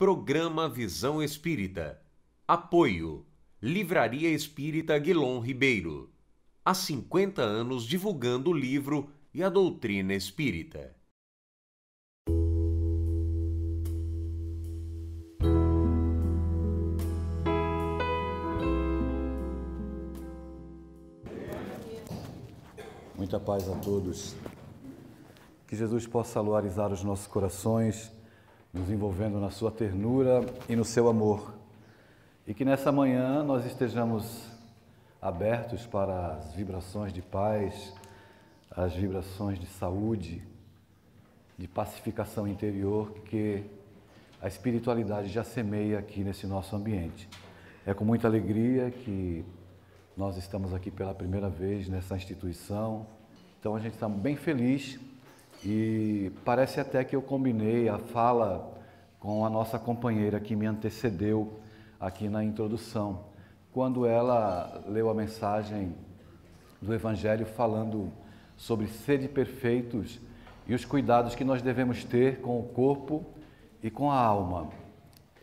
Programa Visão Espírita. Apoio. Livraria Espírita Aguilon Ribeiro. Há 50 anos divulgando o livro e a doutrina espírita. Muita paz a todos. Que Jesus possa luarizar os nossos corações, nos envolvendo na sua ternura e no seu amor. E que nessa manhã nós estejamos abertos para as vibrações de paz, as vibrações de saúde, de pacificação interior que a espiritualidade já semeia aqui nesse nosso ambiente. É com muita alegria que nós estamos aqui pela primeira vez nessa instituição, então a gente está bem feliz e parece até que eu combinei a fala com a nossa companheira que me antecedeu aqui na introdução, quando ela leu a mensagem do Evangelho falando sobre sede perfeitos e os cuidados que nós devemos ter com o corpo e com a alma.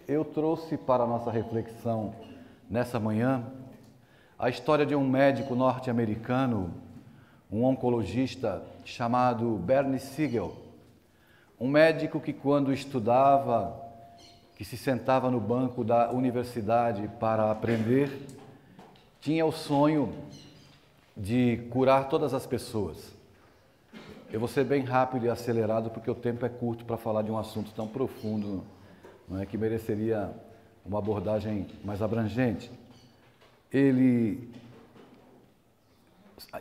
Eu trouxe para a nossa reflexão nessa manhã a história de um médico norte-americano, um oncologista chamado Bernie Siegel, um médico que quando estudava, que se sentava no banco da universidade para aprender, tinha o sonho de curar todas as pessoas. Eu vou ser bem rápido e acelerado porque o tempo é curto para falar de um assunto tão profundo, não é que mereceria uma abordagem mais abrangente ele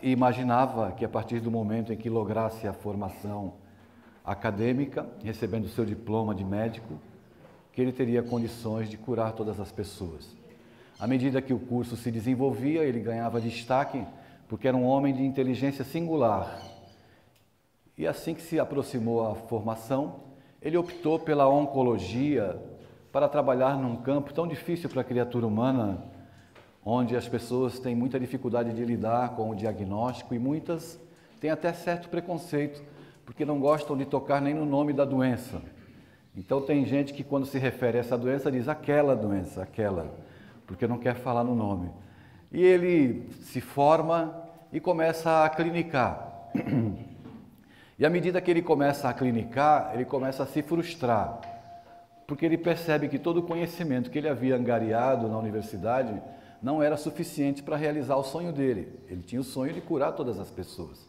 imaginava que a partir do momento em que lograsse a formação acadêmica, recebendo seu diploma de médico, que ele teria condições de curar todas as pessoas. À medida que o curso se desenvolvia, ele ganhava destaque porque era um homem de inteligência singular. E assim que se aproximou a formação, ele optou pela oncologia para trabalhar num campo tão difícil para a criatura humana onde as pessoas têm muita dificuldade de lidar com o diagnóstico e muitas têm até certo preconceito, porque não gostam de tocar nem no nome da doença. Então tem gente que quando se refere a essa doença diz aquela doença, aquela, porque não quer falar no nome. E ele se forma e começa a clinicar. E à medida que ele começa a clinicar, ele começa a se frustrar, porque ele percebe que todo o conhecimento que ele havia angariado na universidade não era suficiente para realizar o sonho dele. Ele tinha o sonho de curar todas as pessoas.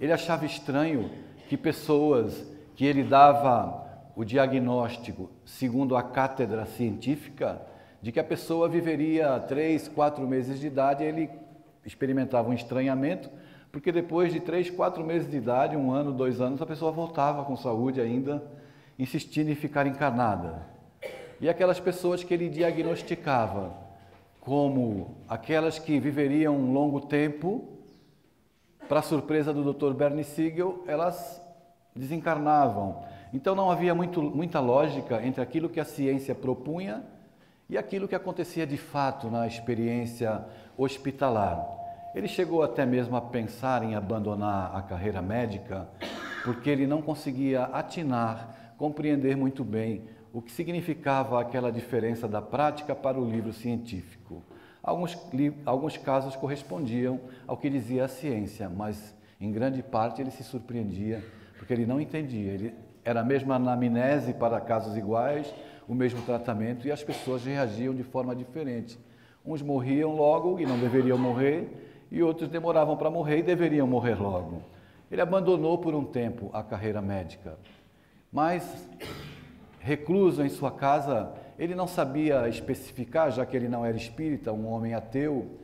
Ele achava estranho que pessoas que ele dava o diagnóstico segundo a cátedra científica de que a pessoa viveria três, quatro meses de idade, ele experimentava um estranhamento, porque depois de três, quatro meses de idade, um ano, dois anos, a pessoa voltava com saúde ainda, insistindo em ficar encarnada. E aquelas pessoas que ele diagnosticava como aquelas que viveriam um longo tempo, para surpresa do Dr. Bernie Siegel, elas desencarnavam. Então não havia muito, muita lógica entre aquilo que a ciência propunha e aquilo que acontecia de fato na experiência hospitalar. Ele chegou até mesmo a pensar em abandonar a carreira médica, porque ele não conseguia atinar, compreender muito bem o que significava aquela diferença da prática para o livro científico. Alguns, alguns casos correspondiam ao que dizia a ciência, mas em grande parte ele se surpreendia, porque ele não entendia. Ele era a mesma anamnese para casos iguais, o mesmo tratamento, e as pessoas reagiam de forma diferente. Uns morriam logo e não deveriam morrer, e outros demoravam para morrer e deveriam morrer logo. Ele abandonou por um tempo a carreira médica, mas recluso em sua casa, ele não sabia especificar, já que ele não era espírita, um homem ateu,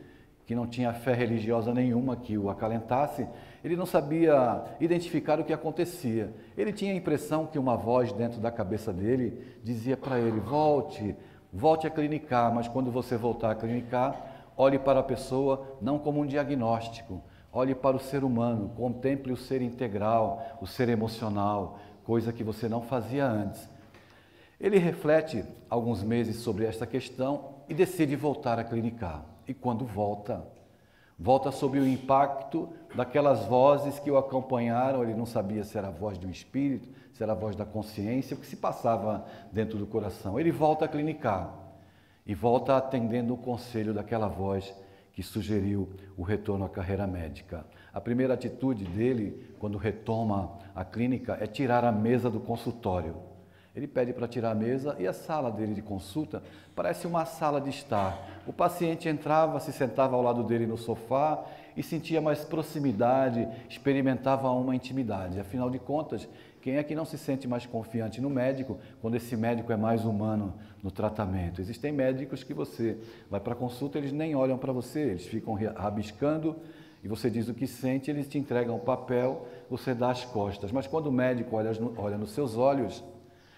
que não tinha fé religiosa nenhuma que o acalentasse, ele não sabia identificar o que acontecia. Ele tinha a impressão que uma voz dentro da cabeça dele dizia para ele: volte, volte a clinicar, mas quando você voltar a clinicar, olhe para a pessoa não como um diagnóstico, olhe para o ser humano, contemple o ser integral, o ser emocional, coisa que você não fazia antes. Ele reflete alguns meses sobre esta questão e decide voltar a clinicar. E quando volta, volta sob o impacto daquelas vozes que o acompanharam. Ele não sabia se era a voz de um espírito, se era a voz da consciência, o que se passava dentro do coração. Ele volta a clinicar e volta atendendo o conselho daquela voz que sugeriu o retorno à carreira médica. A primeira atitude dele, quando retoma a clínica, é tirar a mesa do consultório. Ele pede para tirar a mesa e a sala dele de consulta parece uma sala de estar. O paciente entrava, se sentava ao lado dele no sofá e sentia mais proximidade, experimentava uma intimidade. Afinal de contas, quem é que não se sente mais confiante no médico quando esse médico é mais humano no tratamento? Existem médicos que você vai para a consulta, eles nem olham para você, eles ficam rabiscando e você diz o que sente, eles te entregam o papel, você dá as costas. Mas quando o médico olha, olha nos seus olhos,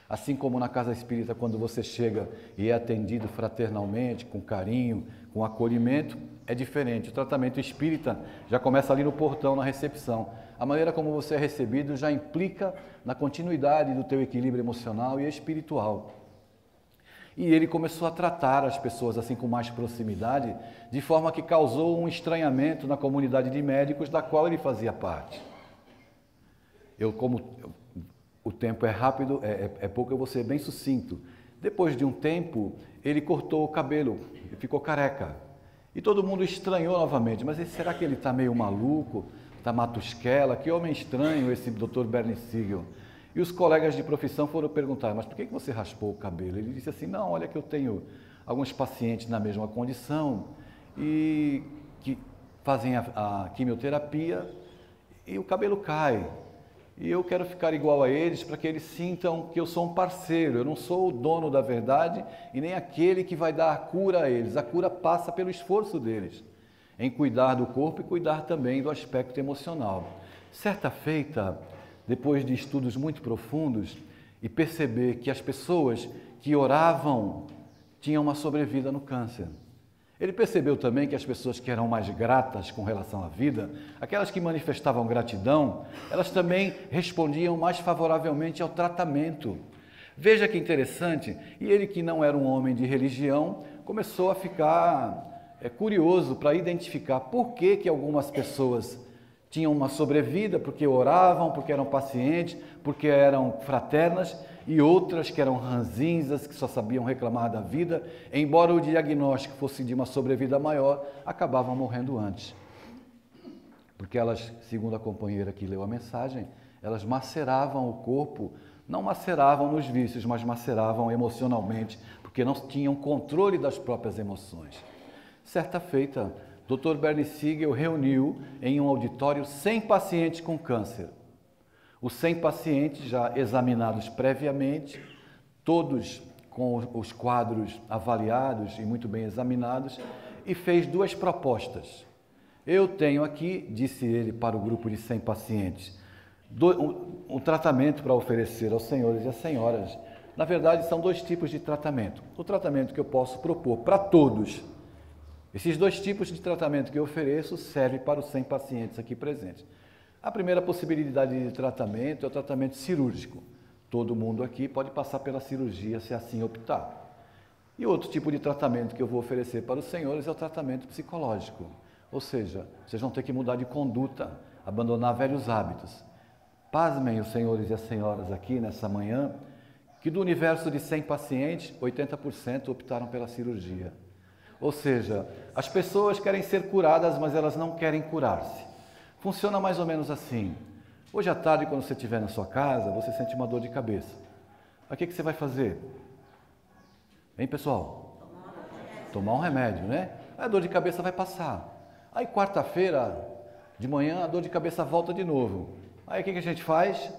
assim como na casa espírita, quando você chega e é atendido fraternalmente, com carinho, com acolhimento, é diferente. O tratamento espírita já começa ali no portão, na recepção. A maneira como você é recebido já implica na continuidade do teu equilíbrio emocional e espiritual. E ele começou a tratar as pessoas assim com mais proximidade, de forma que causou um estranhamento na comunidade de médicos da qual ele fazia parte. Eu, como o tempo é rápido, é, é, é pouco, eu vou ser bem sucinto. Depois de um tempo, ele cortou o cabelo ficou careca. E todo mundo estranhou novamente, mas será que ele está meio maluco? Está matusquela? Que homem estranho esse Dr. Bernie Siegel. E os colegas de profissão foram perguntar, mas por que você raspou o cabelo? Ele disse assim, não, olha que eu tenho alguns pacientes na mesma condição e que fazem a, a quimioterapia e o cabelo cai. E eu quero ficar igual a eles para que eles sintam que eu sou um parceiro, eu não sou o dono da verdade e nem aquele que vai dar a cura a eles. A cura passa pelo esforço deles em cuidar do corpo e cuidar também do aspecto emocional. Certa feita, depois de estudos muito profundos e perceber que as pessoas que oravam tinham uma sobrevida no câncer. Ele percebeu também que as pessoas que eram mais gratas com relação à vida, aquelas que manifestavam gratidão, elas também respondiam mais favoravelmente ao tratamento. Veja que interessante, e ele que não era um homem de religião, começou a ficar é, curioso para identificar por que, que algumas pessoas tinham uma sobrevida porque oravam, porque eram pacientes, porque eram fraternas, e outras que eram ranzinzas, que só sabiam reclamar da vida, embora o diagnóstico fosse de uma sobrevida maior, acabavam morrendo antes. Porque elas, segundo a companheira que leu a mensagem, elas maceravam o corpo, não maceravam nos vícios, mas maceravam emocionalmente, porque não tinham controle das próprias emoções. Certa feita, Dr. Bernie Siegel reuniu em um auditório 100 pacientes com câncer. Os 100 pacientes já examinados previamente, todos com os quadros avaliados e muito bem examinados, e fez duas propostas. Eu tenho aqui, disse ele para o grupo de 100 pacientes, um, tratamento para oferecer aos senhores e às senhoras. Na verdade, são dois tipos de tratamento. O tratamento que eu posso propor para todos esses dois tipos de tratamento que eu ofereço servem para os 100 pacientes aqui presentes. A primeira possibilidade de tratamento é o tratamento cirúrgico. Todo mundo aqui pode passar pela cirurgia se assim optar. E outro tipo de tratamento que eu vou oferecer para os senhores é o tratamento psicológico. Ou seja, vocês vão ter que mudar de conduta, abandonar velhos hábitos. Pasmem os senhores e as senhoras aqui nessa manhã, que do universo de 100 pacientes, 80% optaram pela cirurgia. Ou seja, as pessoas querem ser curadas, mas elas não querem curar-se. Funciona mais ou menos assim. Hoje à tarde, quando você estiver na sua casa, você sente uma dor de cabeça. O que, que você vai fazer? Hein, pessoal? Tomar um remédio, né? A dor de cabeça vai passar. Aí, quarta-feira, de manhã, a dor de cabeça volta de novo. Aí, o que, que a gente faz?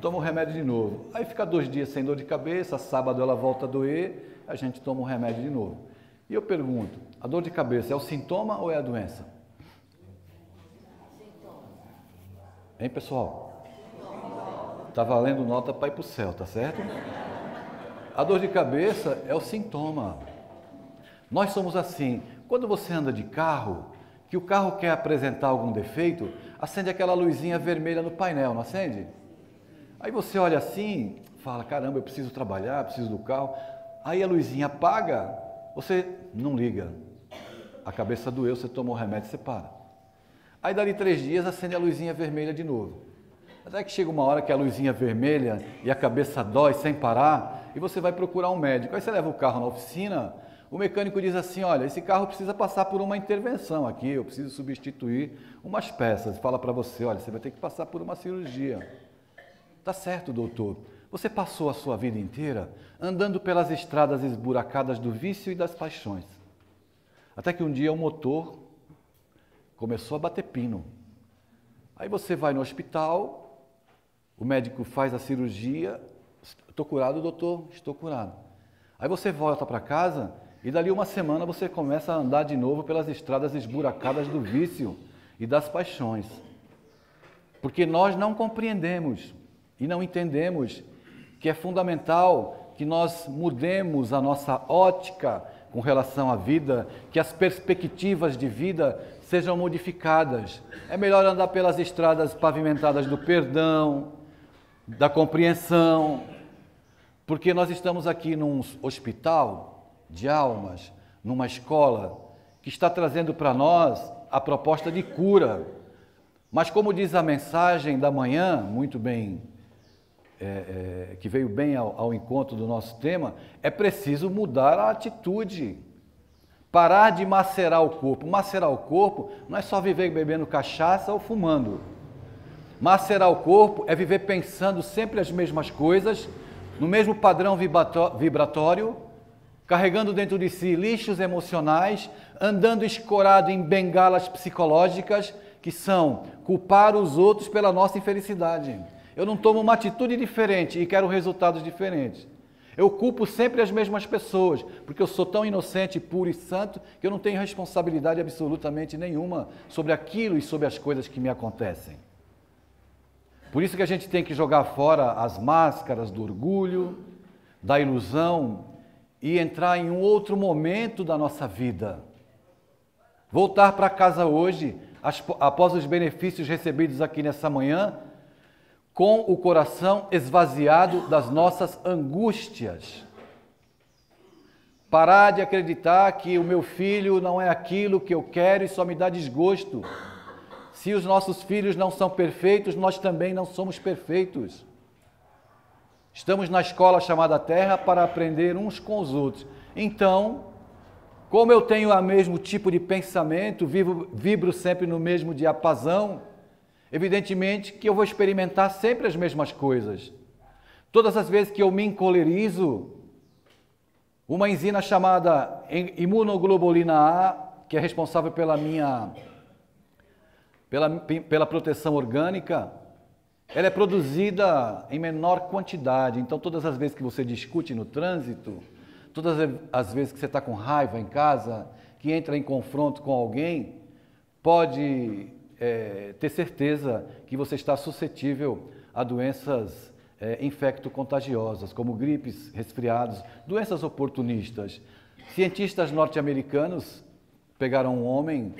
Toma o remédio de novo. Aí, fica dois dias sem dor de cabeça, sábado ela volta a doer, a gente toma o remédio de novo. E eu pergunto, a dor de cabeça é o sintoma ou é a doença? Hein, pessoal? Está valendo nota para ir para o céu, tá certo? A dor de cabeça é o sintoma. Nós somos assim. Quando você anda de carro, que o carro quer apresentar algum defeito, acende aquela luzinha vermelha no painel, não acende? Aí você olha assim, fala: caramba, eu preciso trabalhar, preciso do carro. Aí a luzinha apaga, você não liga. a cabeça doeu, você tomou o remédio, você para. Aí dali três dias acende a luzinha vermelha de novo. Até que chega uma hora que a luzinha vermelha e a cabeça dói sem parar e você vai procurar um médico. Aí você leva o carro na oficina, o mecânico diz assim: olha, esse carro precisa passar por uma intervenção aqui, eu preciso substituir umas peças. Fala para você: olha, você vai ter que passar por uma cirurgia. Tá certo, doutor. Você passou a sua vida inteira andando pelas estradas esburacadas do vício e das paixões. Até que um dia o motor começou a bater pino. Aí você vai no hospital, o médico faz a cirurgia, estou curado, doutor, estou curado. Aí você volta para casa e dali uma semana você começa a andar de novo pelas estradas esburacadas do vício e das paixões. Porque nós não compreendemos e não entendemos que é fundamental que nós mudemos a nossa ótica com relação à vida, que as perspectivas de vida sejam modificadas. É melhor andar pelas estradas pavimentadas do perdão, da compreensão, porque nós estamos aqui num hospital de almas, numa escola que está trazendo para nós a proposta de cura. Mas, como diz a mensagem da manhã, muito bem é, é, que veio bem ao, ao encontro do nosso tema, é preciso mudar a atitude. Parar de macerar o corpo. Macerar o corpo não é só viver bebendo cachaça ou fumando. Macerar o corpo é viver pensando sempre as mesmas coisas, no mesmo padrão vibratório, carregando dentro de si lixos emocionais, andando escorado em bengalas psicológicas que são culpar os outros pela nossa infelicidade. Eu não tomo uma atitude diferente e quero resultados diferentes. Eu culpo sempre as mesmas pessoas, porque eu sou tão inocente, puro e santo que eu não tenho responsabilidade absolutamente nenhuma sobre aquilo e sobre as coisas que me acontecem. Por isso que a gente tem que jogar fora as máscaras do orgulho, da ilusão e entrar em um outro momento da nossa vida. Voltar para casa hoje, após os benefícios recebidos aqui nessa manhã, com o coração esvaziado das nossas angústias. Parar de acreditar que o meu filho não é aquilo que eu quero e só me dá desgosto. Se os nossos filhos não são perfeitos, nós também não somos perfeitos. Estamos na escola chamada Terra para aprender uns com os outros. Então, como eu tenho o mesmo tipo de pensamento, vivo, vibro sempre no mesmo diapasão, Evidentemente que eu vou experimentar sempre as mesmas coisas. Todas as vezes que eu me encolerizo, uma enzima chamada imunoglobulina A, que é responsável pela minha pela, pela proteção orgânica, ela é produzida em menor quantidade. Então, todas as vezes que você discute no trânsito, todas as vezes que você está com raiva em casa, que entra em confronto com alguém, pode é, ter certeza que você está suscetível a doenças é, infecto-contagiosas, como gripes, resfriados, doenças oportunistas. Cientistas norte-americanos pegaram um homem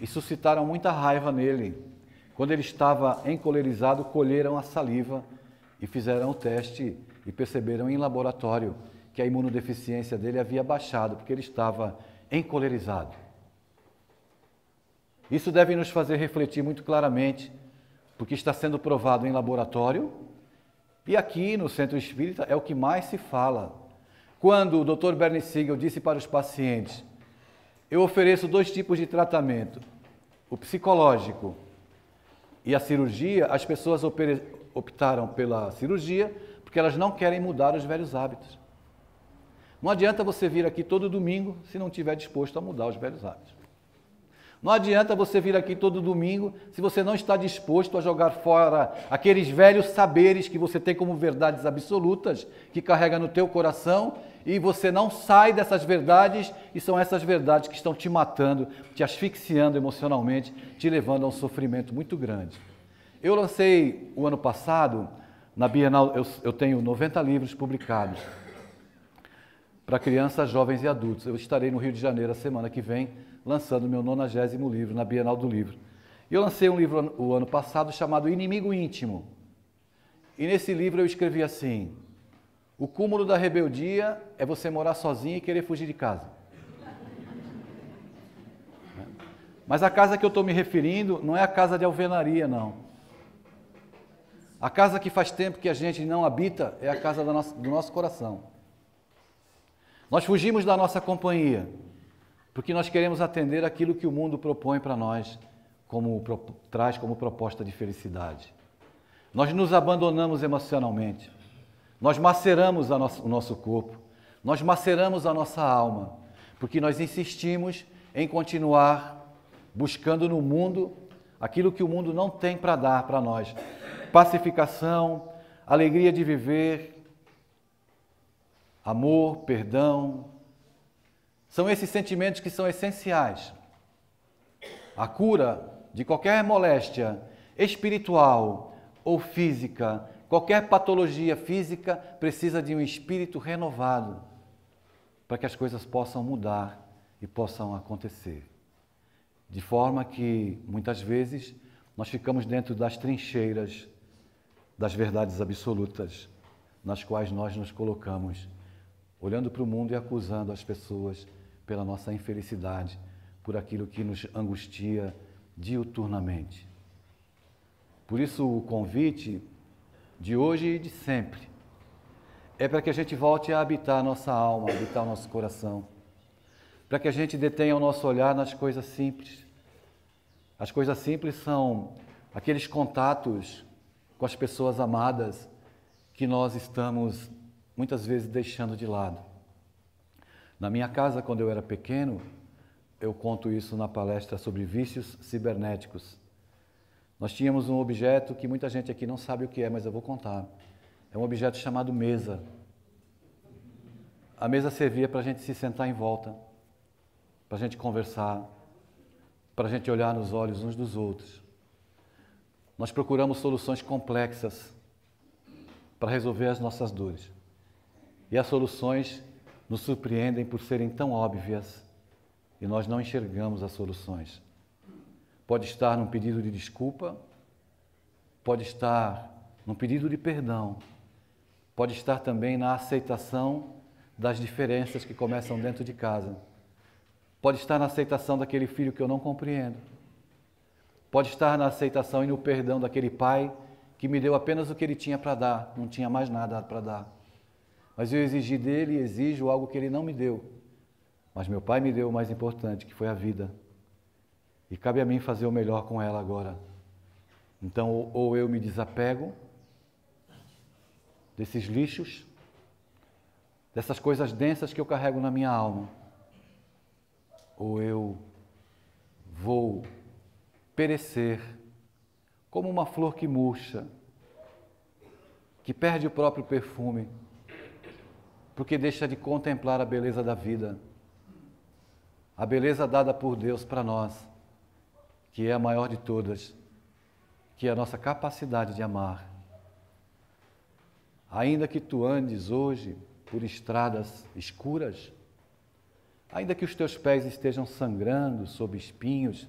e suscitaram muita raiva nele. Quando ele estava encolerizado, colheram a saliva e fizeram o teste e perceberam em laboratório que a imunodeficiência dele havia baixado, porque ele estava encolerizado. Isso deve nos fazer refletir muito claramente, porque está sendo provado em laboratório e aqui no Centro Espírita é o que mais se fala. Quando o Dr. Bernie Siegel disse para os pacientes: Eu ofereço dois tipos de tratamento, o psicológico e a cirurgia, as pessoas optaram pela cirurgia porque elas não querem mudar os velhos hábitos. Não adianta você vir aqui todo domingo se não estiver disposto a mudar os velhos hábitos. Não adianta você vir aqui todo domingo se você não está disposto a jogar fora aqueles velhos saberes que você tem como verdades absolutas, que carrega no teu coração, e você não sai dessas verdades, e são essas verdades que estão te matando, te asfixiando emocionalmente, te levando a um sofrimento muito grande. Eu lancei o ano passado, na Bienal, eu, eu tenho 90 livros publicados para crianças, jovens e adultos. Eu estarei no Rio de Janeiro a semana que vem lançando meu nonagésimo livro na Bienal do Livro. E eu lancei um livro o ano passado chamado Inimigo Íntimo. E nesse livro eu escrevi assim: O cúmulo da rebeldia é você morar sozinho e querer fugir de casa. Mas a casa que eu estou me referindo não é a casa de alvenaria, não. A casa que faz tempo que a gente não habita é a casa do nosso, do nosso coração. Nós fugimos da nossa companhia, porque nós queremos atender aquilo que o mundo propõe para nós, como traz como proposta de felicidade. Nós nos abandonamos emocionalmente, nós maceramos nosso, o nosso corpo, nós maceramos a nossa alma, porque nós insistimos em continuar buscando no mundo aquilo que o mundo não tem para dar para nós: pacificação, alegria de viver, amor, perdão. São esses sentimentos que são essenciais. A cura de qualquer moléstia espiritual ou física, qualquer patologia física, precisa de um espírito renovado para que as coisas possam mudar e possam acontecer. De forma que, muitas vezes, nós ficamos dentro das trincheiras das verdades absolutas, nas quais nós nos colocamos, olhando para o mundo e acusando as pessoas pela nossa infelicidade, por aquilo que nos angustia diuturnamente. Por isso, o convite de hoje e de sempre é para que a gente volte a habitar a nossa alma, habitar o nosso coração, para que a gente detenha o nosso olhar nas coisas simples. As coisas simples são aqueles contatos com as pessoas amadas que nós estamos muitas vezes deixando de lado. Na minha casa, quando eu era pequeno, eu conto isso na palestra sobre vícios cibernéticos. Nós tínhamos um objeto que muita gente aqui não sabe o que é, mas eu vou contar. É um objeto chamado mesa. A mesa servia para a gente se sentar em volta, para a gente conversar, para a gente olhar nos olhos uns dos outros. Nós procuramos soluções complexas para resolver as nossas dores. E as soluções nos surpreendem por serem tão óbvias e nós não enxergamos as soluções. Pode estar num pedido de desculpa, pode estar num pedido de perdão, pode estar também na aceitação das diferenças que começam dentro de casa. Pode estar na aceitação daquele filho que eu não compreendo. Pode estar na aceitação e no perdão daquele pai que me deu apenas o que ele tinha para dar, não tinha mais nada para dar. Mas eu exigi dele e exijo algo que ele não me deu. Mas meu pai me deu o mais importante, que foi a vida. E cabe a mim fazer o melhor com ela agora. Então, ou eu me desapego desses lixos, dessas coisas densas que eu carrego na minha alma, ou eu vou perecer como uma flor que murcha, que perde o próprio perfume, porque deixa de contemplar a beleza da vida, a beleza dada por Deus para nós, que é a maior de todas, que é a nossa capacidade de amar. Ainda que tu andes hoje por estradas escuras, ainda que os teus pés estejam sangrando sob espinhos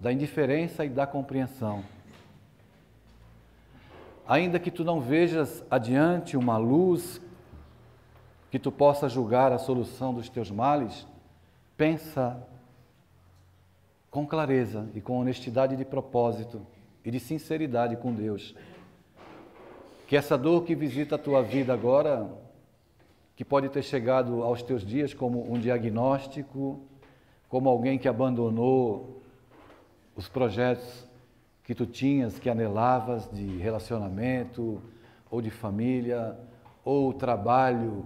da indiferença e da compreensão, ainda que tu não vejas adiante uma luz que tu possa julgar a solução dos teus males, pensa com clareza e com honestidade de propósito e de sinceridade com Deus. Que essa dor que visita a tua vida agora que pode ter chegado aos teus dias como um diagnóstico, como alguém que abandonou os projetos que tu tinhas, que anelavas de relacionamento, ou de família, ou trabalho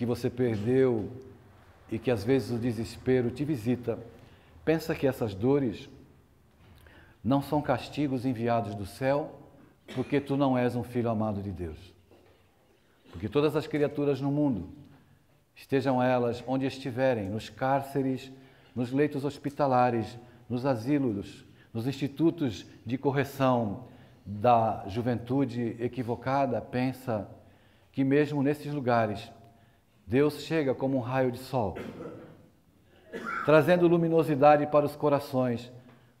que você perdeu e que às vezes o desespero te visita. Pensa que essas dores não são castigos enviados do céu, porque tu não és um filho amado de Deus. Porque todas as criaturas no mundo, estejam elas onde estiverem, nos cárceres, nos leitos hospitalares, nos asilos, nos institutos de correção da juventude equivocada, pensa que mesmo nesses lugares, Deus chega como um raio de sol, trazendo luminosidade para os corações,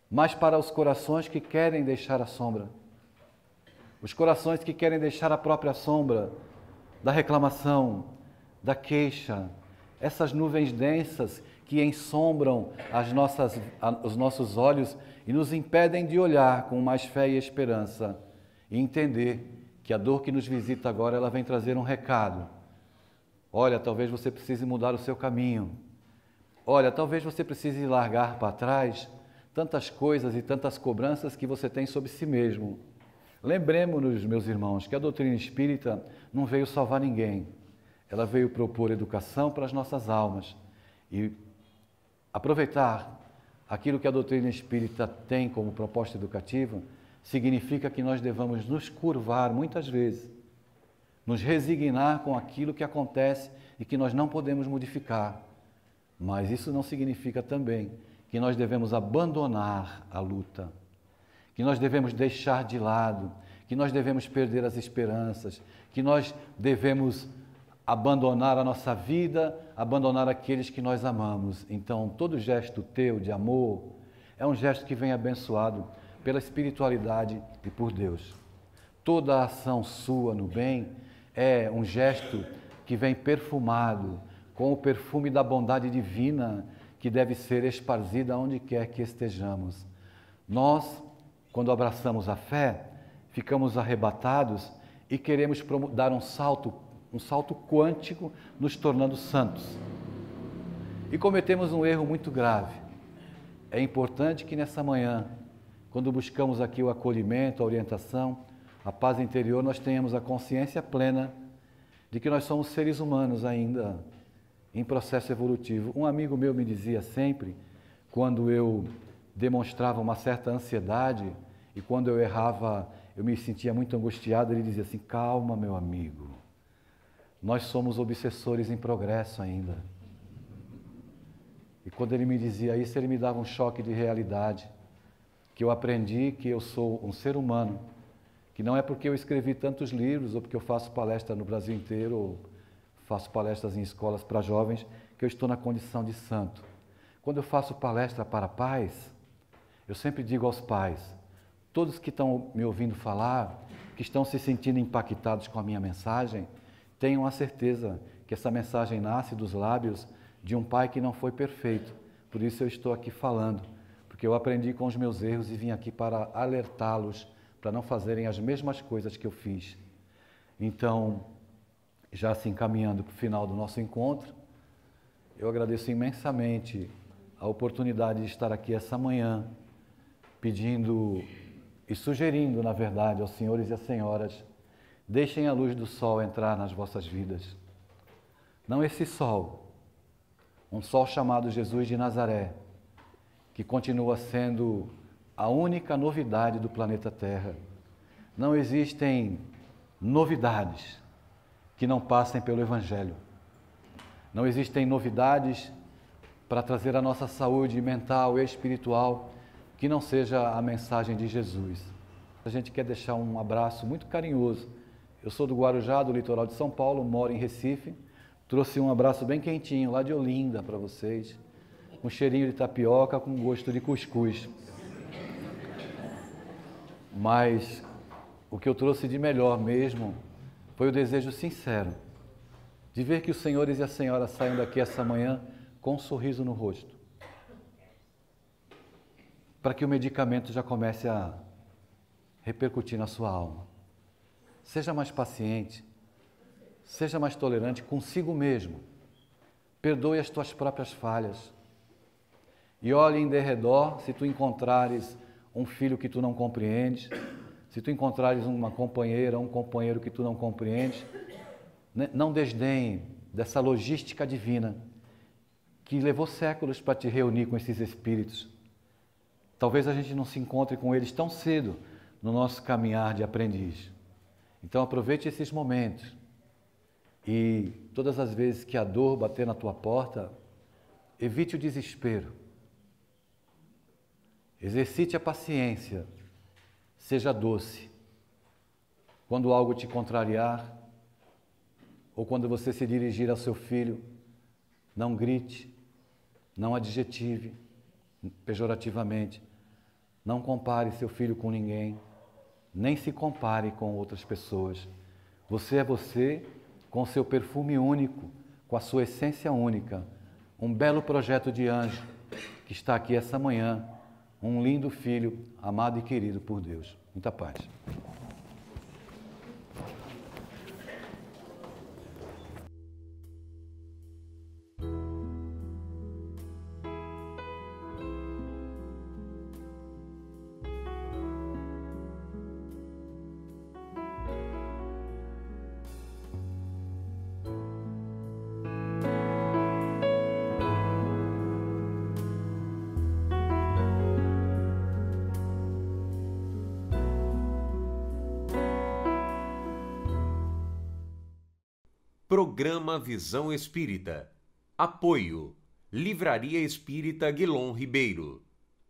mas para os corações que querem deixar a sombra. Os corações que querem deixar a própria sombra da reclamação, da queixa, essas nuvens densas que ensombram as nossas, os nossos olhos e nos impedem de olhar com mais fé e esperança e entender que a dor que nos visita agora ela vem trazer um recado. Olha, talvez você precise mudar o seu caminho. Olha, talvez você precise largar para trás tantas coisas e tantas cobranças que você tem sobre si mesmo. Lembremos-nos, meus irmãos, que a doutrina espírita não veio salvar ninguém. Ela veio propor educação para as nossas almas e aproveitar aquilo que a doutrina espírita tem como proposta educativa significa que nós devamos nos curvar muitas vezes, nos resignar com aquilo que acontece e que nós não podemos modificar. Mas isso não significa também que nós devemos abandonar a luta, que nós devemos deixar de lado, que nós devemos perder as esperanças, que nós devemos abandonar a nossa vida, abandonar aqueles que nós amamos. Então, todo gesto teu de amor é um gesto que vem abençoado pela espiritualidade e por Deus. Toda ação sua no bem é um gesto que vem perfumado com o perfume da bondade divina que deve ser esparzida onde quer que estejamos. Nós, quando abraçamos a fé, ficamos arrebatados e queremos dar um salto, um salto quântico, nos tornando santos. E cometemos um erro muito grave. É importante que nessa manhã quando buscamos aqui o acolhimento, a orientação, a paz interior, nós tenhamos a consciência plena de que nós somos seres humanos ainda em processo evolutivo. Um amigo meu me dizia sempre, quando eu demonstrava uma certa ansiedade e quando eu errava, eu me sentia muito angustiado, ele dizia assim: calma, meu amigo, nós somos obsessores em progresso ainda. E quando ele me dizia isso, ele me dava um choque de realidade que eu aprendi que eu sou um ser humano, que não é porque eu escrevi tantos livros ou porque eu faço palestra no Brasil inteiro ou faço palestras em escolas para jovens que eu estou na condição de santo. Quando eu faço palestra para pais, eu sempre digo aos pais, todos que estão me ouvindo falar, que estão se sentindo impactados com a minha mensagem, tenham a certeza que essa mensagem nasce dos lábios de um pai que não foi perfeito. Por isso eu estou aqui falando porque eu aprendi com os meus erros e vim aqui para alertá-los para não fazerem as mesmas coisas que eu fiz. Então, já se encaminhando para o final do nosso encontro, eu agradeço imensamente a oportunidade de estar aqui essa manhã, pedindo e sugerindo, na verdade, aos senhores e às senhoras, deixem a luz do sol entrar nas vossas vidas. Não esse sol, um sol chamado Jesus de Nazaré, que continua sendo a única novidade do planeta Terra. Não existem novidades que não passem pelo Evangelho. Não existem novidades para trazer a nossa saúde mental e espiritual que não seja a mensagem de Jesus. A gente quer deixar um abraço muito carinhoso. Eu sou do Guarujá, do litoral de São Paulo, moro em Recife. Trouxe um abraço bem quentinho lá de Olinda para vocês um cheirinho de tapioca com gosto de cuscuz. Mas o que eu trouxe de melhor mesmo foi o desejo sincero de ver que os senhores e as senhoras saiam daqui essa manhã com um sorriso no rosto. Para que o medicamento já comece a repercutir na sua alma. Seja mais paciente, seja mais tolerante consigo mesmo. Perdoe as tuas próprias falhas. E olhe em derredor se tu encontrares um filho que tu não compreendes, se tu encontrares uma companheira, um companheiro que tu não compreendes, né, não desdenhe dessa logística divina que levou séculos para te reunir com esses espíritos. Talvez a gente não se encontre com eles tão cedo no nosso caminhar de aprendiz. Então aproveite esses momentos e todas as vezes que a dor bater na tua porta, evite o desespero. Exercite a paciência, seja doce. Quando algo te contrariar, ou quando você se dirigir ao seu filho, não grite, não adjetive pejorativamente, não compare seu filho com ninguém, nem se compare com outras pessoas. Você é você com seu perfume único, com a sua essência única. um belo projeto de anjo que está aqui essa manhã, um lindo filho, amado e querido por Deus. Muita paz. Programa Visão Espírita. Apoio. Livraria Espírita Guilom Ribeiro.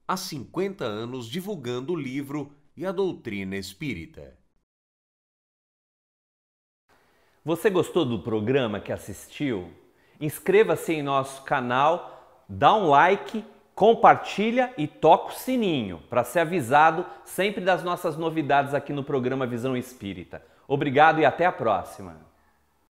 Há 50 anos divulgando o livro e a doutrina espírita. Você gostou do programa que assistiu? Inscreva-se em nosso canal, dá um like, compartilha e toca o sininho para ser avisado sempre das nossas novidades aqui no programa Visão Espírita. Obrigado e até a próxima.